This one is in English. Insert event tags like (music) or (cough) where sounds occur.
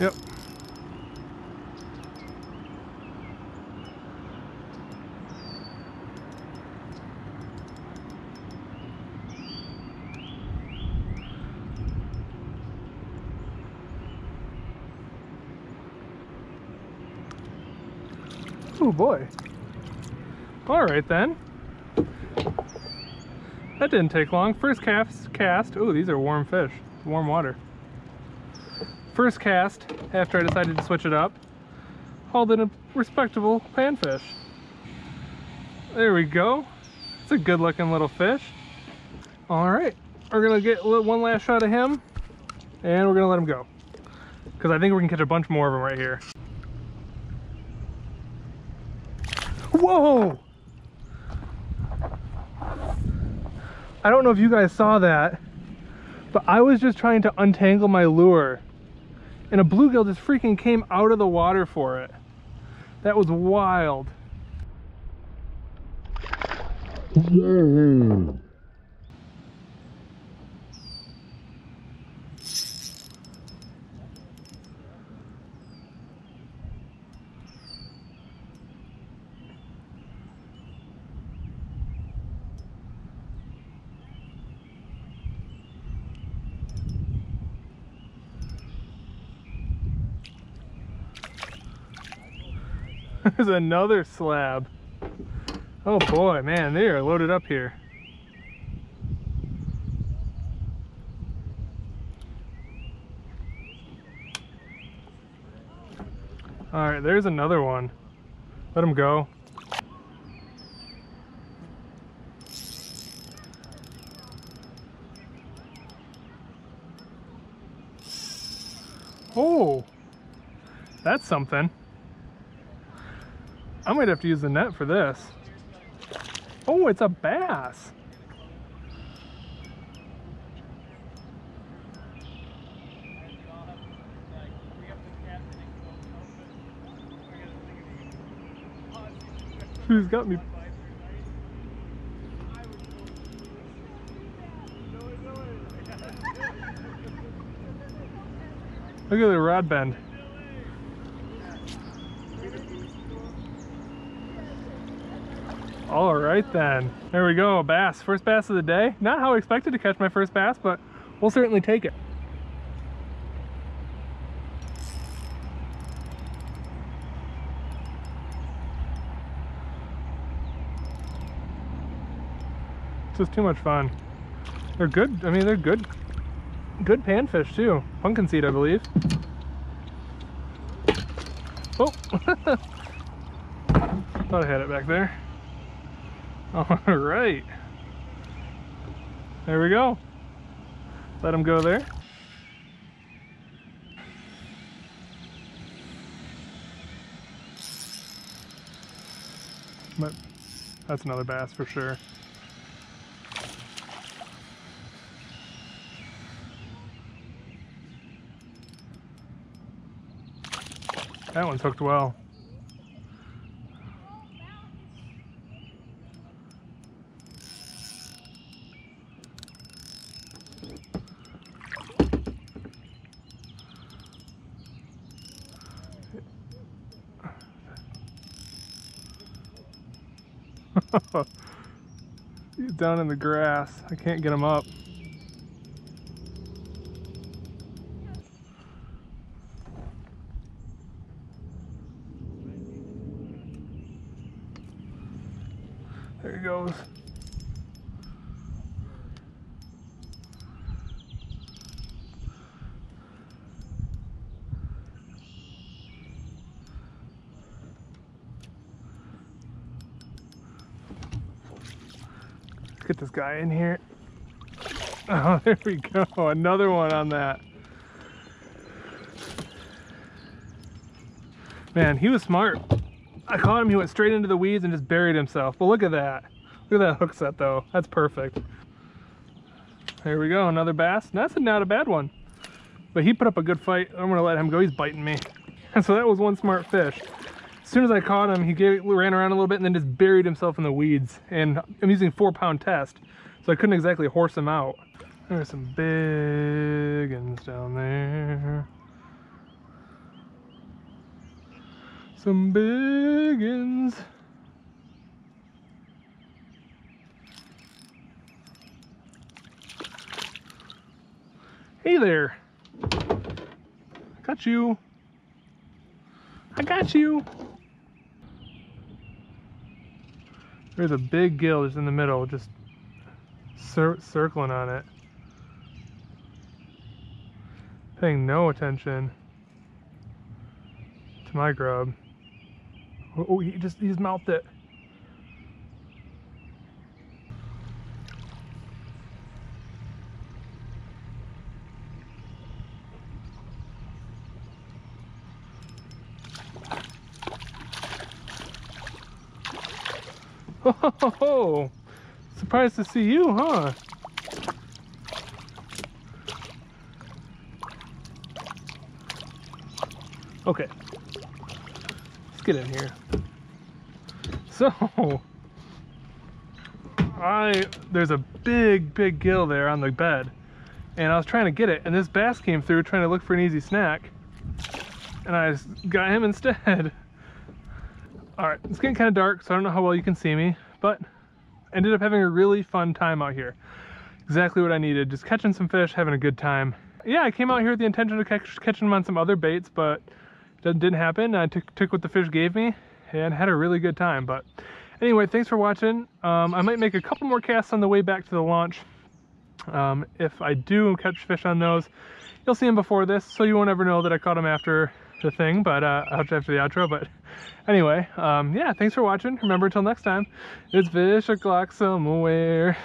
Yep. Oh boy. All right then. That didn't take long. First cast, cast. Oh, these are warm fish. Warm water. First cast, after I decided to switch it up, hauled in a respectable panfish. There we go. It's a good looking little fish. All right, we're gonna get one last shot of him and we're gonna let him go. Cause I think we can catch a bunch more of them right here. Whoa! I don't know if you guys saw that, but I was just trying to untangle my lure and a bluegill just freaking came out of the water for it. That was wild. (laughs) There's another slab. Oh boy, man, they are loaded up here. All right, there's another one. Let him go. Oh, that's something. I might have to use the net for this. Oh, it's a bass. Who's got me? Look at the rod bend. All right then. There we go, bass. First bass of the day. Not how I expected to catch my first bass, but we'll certainly take it. It's just too much fun. They're good, I mean, they're good, good panfish too. Pumpkin seed, I believe. Oh, (laughs) thought I had it back there. (laughs) All right. There we go. Let him go there. But that's another bass for sure. That one's hooked well. (laughs) He's down in the grass. I can't get him up. There he goes. Get this guy in here. Oh, (laughs) there we go. Another one on that. Man, he was smart. I caught him, he went straight into the weeds and just buried himself. But look at that. Look at that hook set though. That's perfect. There we go, another bass. That's not a bad one. But he put up a good fight. I'm gonna let him go, he's biting me. And (laughs) so that was one smart fish soon as I caught him, he gave, ran around a little bit and then just buried himself in the weeds. And I'm using four pound test, so I couldn't exactly horse him out. There's some big ones down there. Some big biggins. Hey there. Got you. I got you. There's a big gill just in the middle, just cir circling on it. Paying no attention to my grub. Oh, oh, he just, he's mouthed it. Oh, surprised to see you, huh? Okay, let's get in here. So, I there's a big, big gill there on the bed, and I was trying to get it, and this bass came through trying to look for an easy snack, and I got him (laughs) instead. All right, it's getting kind of dark, so I don't know how well you can see me, but ended up having a really fun time out here. Exactly what I needed, just catching some fish, having a good time. Yeah, I came out here with the intention of catch, catching them on some other baits, but that didn't happen. I took, took what the fish gave me and had a really good time. But anyway, thanks for watching. Um, I might make a couple more casts on the way back to the launch. Um, if I do catch fish on those, you'll see them before this, so you won't ever know that I caught them after the thing, but uh, after the outro. But (laughs) anyway, um, yeah, thanks for watching. Remember, until next time, it's fish o'clock somewhere.